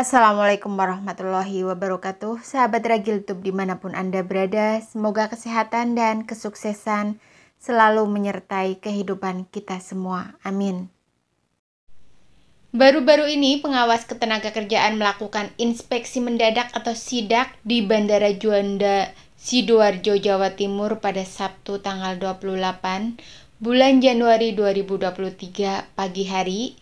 Assalamualaikum warahmatullahi wabarakatuh. Sahabat Ragil Tube di mana pun Anda berada Semoga kesehatan dan kesuksesan selalu menyertai kehidupan kita semua. Amin. Baru-baru ini pengawas ketenagakerjaan melakukan inspeksi mendadak atau sidak di Bandara Juanda Sidoarjo Jawa Timur pada Sabtu tanggal 28 bulan Januari 2023 pagi hari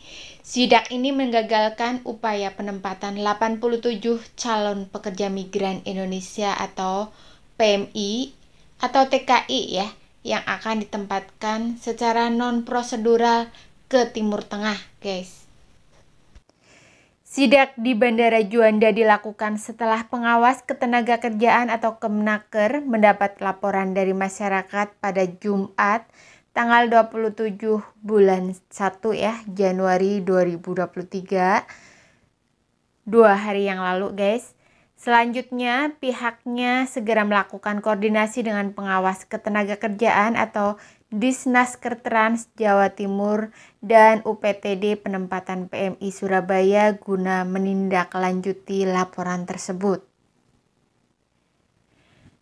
Sidak ini menggagalkan upaya penempatan 87 calon pekerja migran Indonesia atau PMI atau TKI ya yang akan ditempatkan secara non prosedural ke Timur Tengah, guys. Sidak di Bandara Juanda dilakukan setelah pengawas ketenaga kerjaan atau Kemnaker mendapat laporan dari masyarakat pada Jumat tanggal 27 bulan 1 ya Januari 2023 dua hari yang lalu guys selanjutnya pihaknya segera melakukan koordinasi dengan pengawas ketenaga kerjaan atau Disnas Kertrans Jawa Timur dan UPTD penempatan PMI Surabaya guna menindaklanjuti laporan tersebut.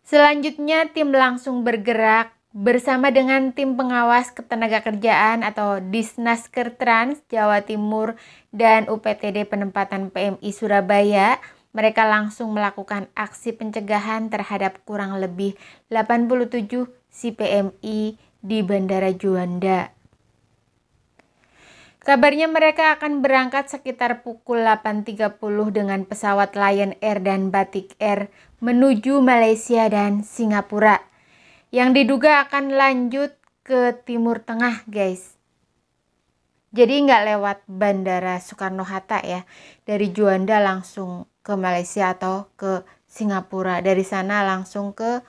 Selanjutnya tim langsung bergerak bersama dengan tim pengawas ketenaga kerjaan atau Disnas Kertrans Jawa Timur dan UPTD penempatan PMI Surabaya, mereka langsung melakukan aksi pencegahan terhadap kurang lebih 87 si PMI di Bandara Juanda. Kabarnya mereka akan berangkat sekitar pukul 8.30 dengan pesawat Lion Air dan Batik Air menuju Malaysia dan Singapura yang diduga akan lanjut ke Timur Tengah guys. Jadi nggak lewat Bandara Soekarno-Hatta ya. Dari Juanda langsung ke Malaysia atau ke Singapura. Dari sana langsung ke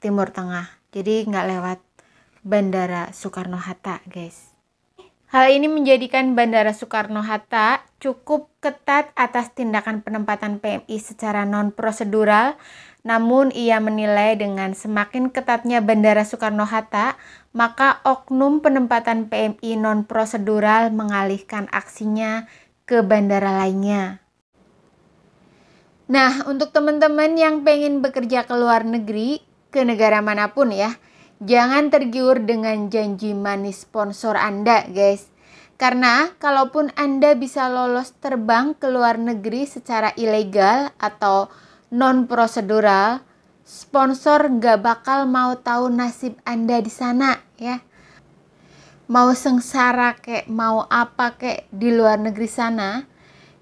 Timur Tengah. Jadi nggak lewat Bandara Soekarno-Hatta guys. Hal ini menjadikan Bandara Soekarno-Hatta cukup ketat atas tindakan penempatan PMI secara non-prosedural namun ia menilai dengan semakin ketatnya Bandara Soekarno-Hatta, maka oknum penempatan PMI non-prosedural mengalihkan aksinya ke bandara lainnya. Nah, untuk teman-teman yang pengen bekerja ke luar negeri, ke negara mana pun ya, jangan tergiur dengan janji manis sponsor Anda, guys. Karena kalaupun Anda bisa lolos terbang ke luar negeri secara ilegal atau non prosedural, sponsor nggak bakal mau tahu nasib Anda di sana ya. Mau sengsara kek, mau apa kek di luar negeri sana,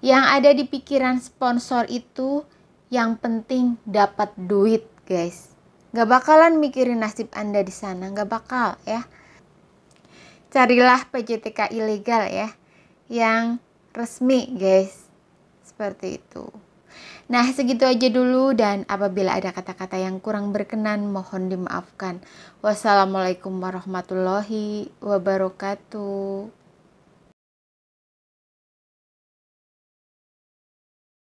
yang ada di pikiran sponsor itu yang penting dapat duit, guys. Gak bakalan mikirin nasib Anda di sana, gak bakal ya. Carilah PJTK ilegal ya, yang resmi, guys. Seperti itu. Nah, segitu aja dulu dan apabila ada kata-kata yang kurang berkenan mohon dimaafkan. Wassalamualaikum warahmatullahi wabarakatuh.